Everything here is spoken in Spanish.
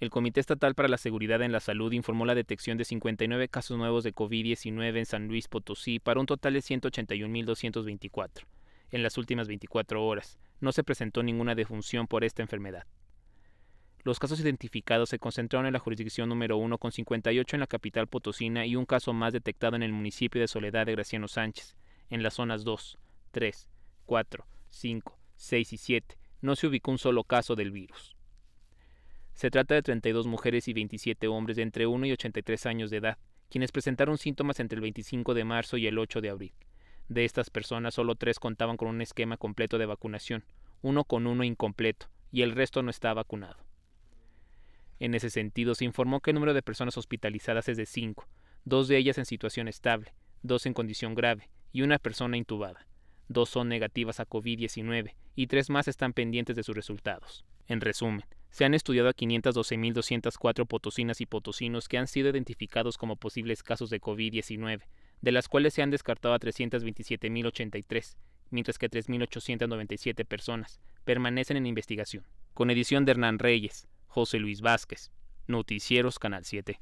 El Comité Estatal para la Seguridad en la Salud informó la detección de 59 casos nuevos de COVID-19 en San Luis Potosí para un total de 181.224. En las últimas 24 horas, no se presentó ninguna defunción por esta enfermedad. Los casos identificados se concentraron en la jurisdicción número 1 con 58 en la capital potosina y un caso más detectado en el municipio de Soledad de Graciano Sánchez. En las zonas 2, 3, 4, 5, 6 y 7 no se ubicó un solo caso del virus. Se trata de 32 mujeres y 27 hombres de entre 1 y 83 años de edad, quienes presentaron síntomas entre el 25 de marzo y el 8 de abril. De estas personas, solo tres contaban con un esquema completo de vacunación, uno con uno incompleto, y el resto no está vacunado. En ese sentido, se informó que el número de personas hospitalizadas es de 5, dos de ellas en situación estable, dos en condición grave y una persona intubada. Dos son negativas a COVID-19 y tres más están pendientes de sus resultados. En resumen, se han estudiado a 512.204 potosinas y potosinos que han sido identificados como posibles casos de COVID-19, de las cuales se han descartado a 327.083, mientras que 3.897 personas permanecen en investigación. Con edición de Hernán Reyes, José Luis Vázquez, Noticieros Canal 7.